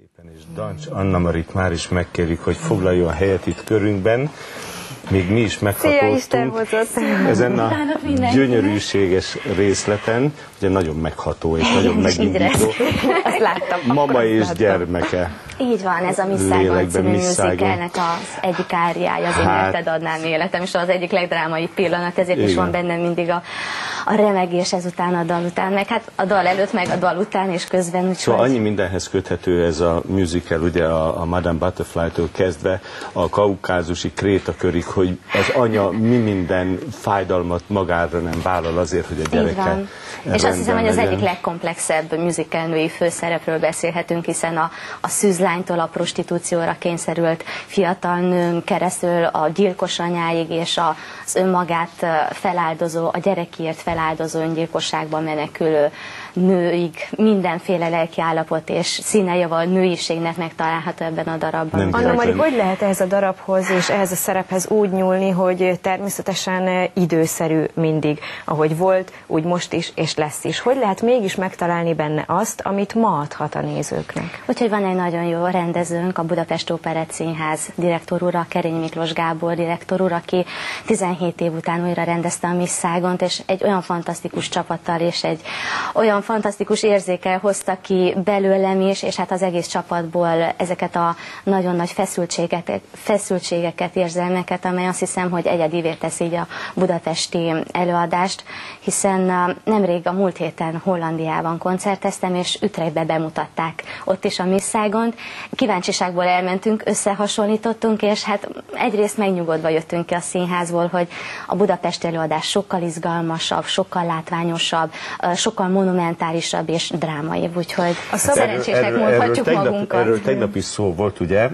Szépen és Dancs Anna Marit már is megkérjük, hogy foglaljon helyet itt körünkben. Még mi is meghatódtunk ezen a gyönyörűséges részleten, ugye nagyon megható és nagyon megindító. Azt láttam. Mama és gyermeke. Így van, ez a Misszágon Lélekben című musicalnek az egyik áriája, az én Hát. hát. adnám életem, és az egyik legdrámai pillanat, ezért is Igen. van bennem mindig a, a remegés ezután a dal után, meg hát a dal előtt, meg a dal után és közben, úgyhogy... Szóval annyi mindenhez köthető ez a musical, ugye a, a Madame Butterfly-től kezdve a kaukázusi krétakörig, hogy az anya mi minden fájdalmat magára nem vállal azért, hogy a gyereke. És azt hiszem, hogy az egyik legkomplexebb musical női főszerepről beszélhetünk, hiszen a, a szűzlánytól a prostitúcióra kényszerült fiatal nőn keresztül a gyilkos anyáig és az önmagát feláldozó, a gyerekért feláldozó öngyilkosságba menekülő nőig mindenféle lelkiállapot és színejava a nőiségnek megtalálható ebben a darabban. Nem Anna Mari, hogy lehet ehhez a darabhoz és ehhez a szerephez úgy nyúlni, hogy természetesen időszerű mindig, ahogy volt, úgy most is és lesz is. Hogy lehet mégis megtalálni benne azt, amit ma adhat a nézőknek? Úgyhogy van egy nagyon jó rendezőnk, a Budapest Operett Színház direktor ura, Kerény Miklós Gábor direktor ura, aki 17 év után újra rendezte a Miss Szágont, és egy olyan fantasztikus csapattal és egy olyan fantasztikus érzékel hozta ki belőlem is, és hát az egész csapatból ezeket a nagyon nagy feszültségeket, feszültségeket érzelmeket, amely azt hiszem, hogy egyedivé teszi így a budapesti előadást, hiszen nemrég a múlt héten Hollandiában koncerteztem, és Ütrejbe bemutatták ott is a Misszágont. Kíváncsiságból elmentünk, összehasonlítottunk, és hát egyrészt megnyugodva jöttünk ki a színházból, hogy a Budapest előadás sokkal izgalmasabb, sokkal látványosabb, sokkal monumentálisabb és drámaibb, úgyhogy a szerencsésnek mondhatjuk tegnap, magunkat. Erről tegnap is szó volt, ugye?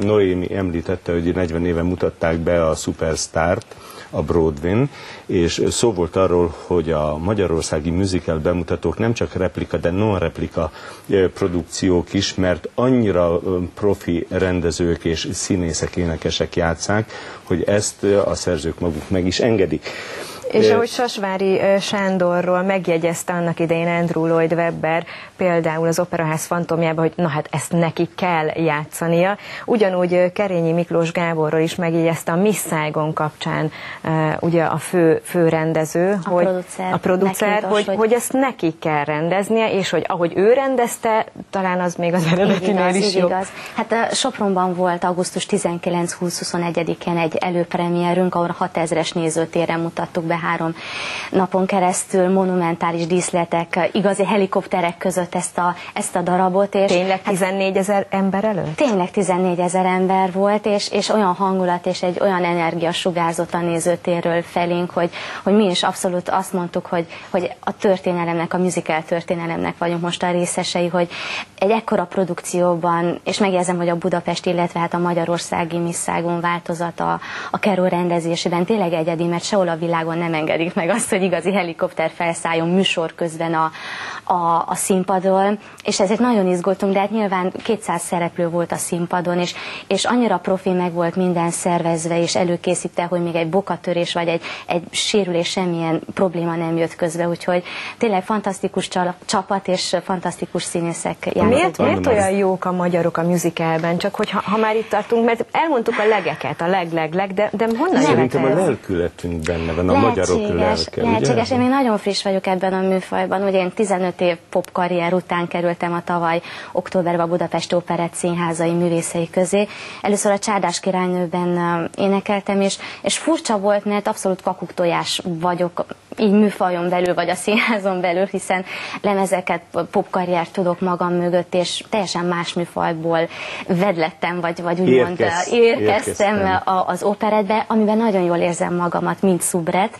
Noémi említette, hogy 40 éve mutatták be a Superstart a Broadway-n, és szó volt arról, hogy a magyarországi musical bemutatók nem csak replika, de non-replika produkciók is, mert annyira profi rendezők és színészek, énekesek játszák, hogy ezt a szerzők maguk meg is engedik. És ahogy Sasvári Sándorról megjegyezte annak idején Andrew Lloyd Webber, például az Operaház fantomjában, hogy na hát ezt neki kell játszania. Ugyanúgy Kerényi Miklós Gáborról is megjegyezte a Miss Saigon kapcsán ugye a fő, fő rendező, A hogy, producer, a producer hogy, hogy- hogy ezt neki kell rendeznie, és hogy ahogy ő rendezte, talán az még az eredetinél is így jobb. igaz. Hát uh, Sopronban volt augusztus 19-20-21-én egy előpremierünk, ahol 6000-es nézőtéren mutattuk be három napon keresztül monumentális díszletek, igazi helikopterek között ezt a, ezt a darabot. És Tényleg 14 ezer ember előtt? Tényleg 14 ezer ember volt, és, és olyan hangulat és egy olyan energia sugárzott a nézőtérről felénk, hogy, hogy mi is abszolút azt mondtuk, hogy, hogy a történelemnek, a musical történelemnek vagyunk most a részesei, hogy egy ekkora produkcióban, és megjegyzem, hogy a Budapest, illetve hát a magyarországi misszágon változata a Keró rendezésében tényleg egyedi, mert sehol a világon nem engedik meg azt, hogy igazi helikopter felszálljon műsor közben a, a, a színpadon, és ezért nagyon izgultunk, de hát nyilván 200 szereplő volt a színpadon, és, és annyira profi meg volt minden szervezve, és előkészítte, hogy még egy bokatörés vagy egy, egy sérülés semmilyen probléma nem jött közbe, úgyhogy tényleg fantasztikus csapat és fantasztikus színészek játszottak. Miért, miért olyan jók a magyarok a musicalben? Csak hogy ha, ha már itt tartunk, mert elmondtuk a legeket, a leg-leg-leg, de, de honnan Szerintem a lelkületünk benne van, a magyarok lelke, lehetséges. Én ugye? még nagyon friss vagyok ebben a műfajban. Ugye én 15 év popkarrier után kerültem a tavaly októberben a Budapest Operett színházai művészei közé. Először a Csárdás királynőben énekeltem, és, és furcsa volt, mert abszolút kakuktojás vagyok így műfajon belül, vagy a színházon belül, hiszen lemezeket, popkarriert tudok magam mögött, és teljesen más műfajból vedlettem, vagy, vagy úgymond Érkez- érkeztem érkeztem. a, az operetbe, amiben nagyon jól érzem magamat, mint szubret,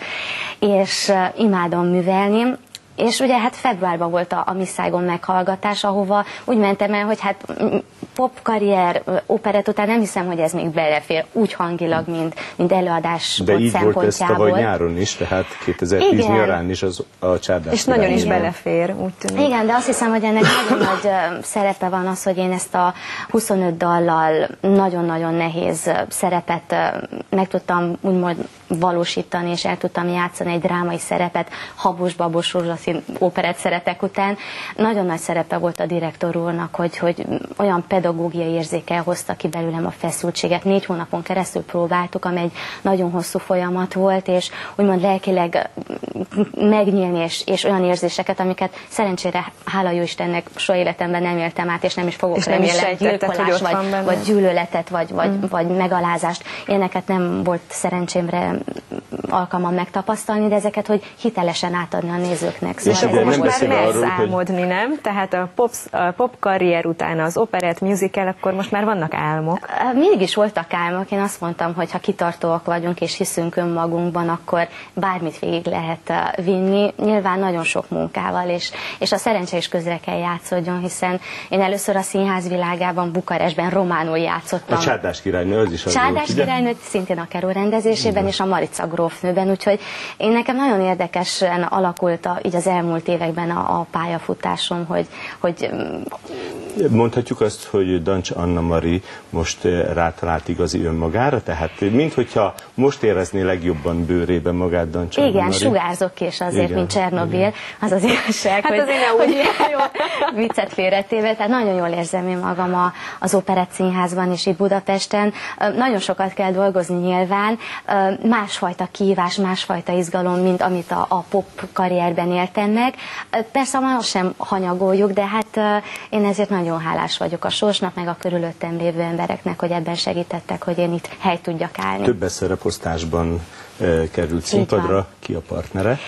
és imádom művelni. És ugye hát februárban volt a, a Misszágon meghallgatás, ahova úgy mentem el, hogy hát popkarrier, ö, operet után nem hiszem, hogy ez még belefér úgy hangilag, mint, mint előadás De így volt ez tavaly nyáron is, tehát 2010 Igen. nyarán is az, a csárdás És nagyon is belefér, úgy tűnik. Igen, de azt hiszem, hogy ennek nagyon nagy szerepe van az, hogy én ezt a 25 dallal nagyon-nagyon nehéz szerepet meg tudtam úgymond valósítani, és el tudtam játszani egy drámai szerepet Habos Babos Rózsaszín szín operett szeretek után. Nagyon nagy szerepe volt a direktor úrnak, hogy, hogy olyan pedagógiai érzékel hozta ki belőlem a feszültséget. Négy hónapon keresztül próbáltuk, amely egy nagyon hosszú folyamat volt, és úgymond lelkileg megnyílni, és, és olyan érzéseket, amiket szerencsére, hála jó Istennek, soha életemben nem éltem át, és nem is fogok és remélem gyilkolás, vagy, vagy gyűlöletet, vagy, vagy, mm. vagy megalázást. Ilyeneket nem volt szerencsémre alkalmam megtapasztalni, de ezeket, hogy hitelesen átadni a nézőknek. Szóval és akkor most már álmodni, hogy... nem? Tehát a pop, a pop karrier után az operett, musical, akkor most már vannak álmok? Mindig is voltak álmok. Én azt mondtam, hogy ha kitartóak vagyunk és hiszünk önmagunkban, akkor bármit végig lehet vinni. Nyilván nagyon sok munkával, és, és a szerencse is közre kell játszódjon, hiszen én először a színház világában Bukarestben románul játszottam. A Csárdás királynő, az is az Csárdás királynő, szintén a Keró rendezésében, Igen. és a Marica grófnőben, úgyhogy én nekem nagyon érdekesen alakult a, így az elmúlt években a, a pályafutásom, hogy, hogy Mondhatjuk azt, hogy Dancs Anna Mari most eh, rátalált igazi önmagára, tehát minthogyha most érezné legjobban bőrében magát Dancs Anna Igen, Mari. sugárzok és azért, igen, mint Csernobil, az az igazság, hát hogy, ne hogy jó, viccet félretéve, tehát nagyon jól érzem én magam a, az Operett Színházban és itt Budapesten. Nagyon sokat kell dolgozni nyilván, másfajta kívás, másfajta izgalom, mint amit a, a pop karrierben éltem meg. Persze ma sem hanyagoljuk, de hát én ezért nagyon hálás vagyok a sorsnak, meg a körülöttem lévő embereknek, hogy ebben segítettek, hogy én itt hely tudjak állni. Több szereposztásban került színpadra, ki a partnere?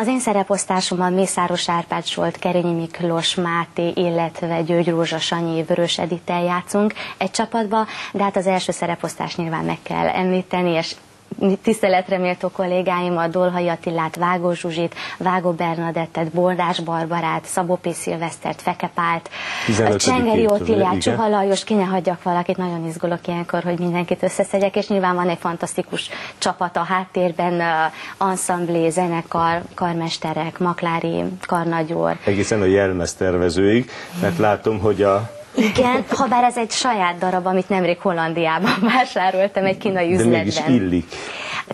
Az én szereposztásomban Mészáros Árpád Zsolt, Kerényi Miklós, Máté, illetve György Rózsa Sanyi, Vörös Edittel játszunk egy csapatba, de hát az első szereposztást nyilván meg kell említeni, és tiszteletre méltó kollégáimat, Dolhai Attilát, Vágó Zsuzsit, Vágó Bernadettet, Bordás Barbarát, Szabó P. Szilvesztert, Fekepált, Csengeri Ottilát, Csuha Lajos, ki ne hagyjak valakit, nagyon izgulok ilyenkor, hogy mindenkit összeszedjek, és nyilván van egy fantasztikus csapat a háttérben, uh, anszamblé, zenekar, karmesterek, maklári, karnagyór. Egészen a jelmeztervezőig, mert látom, hogy a igen, ha bár ez egy saját darab, amit nemrég Hollandiában vásároltam egy kínai üzletben. De mégis illik.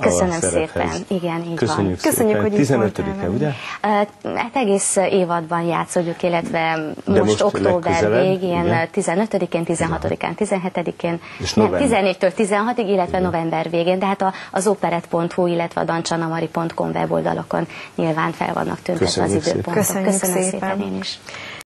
Köszönöm szépen. Igen, így Köszönjük van. Köszönjük, hogy 15 -e, ugye? Hát egész évadban játszódjuk, illetve most, most október végén, 15-én, 16-án, 17-én, nem, 14-től 16-ig, illetve igen. november végén, de hát az operet.hu, illetve a dancsanamari.com weboldalakon nyilván fel vannak tüntetve az időpontok. Köszönjük Köszönöm szépen. szépen én is.